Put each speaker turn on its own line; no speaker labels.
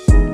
you.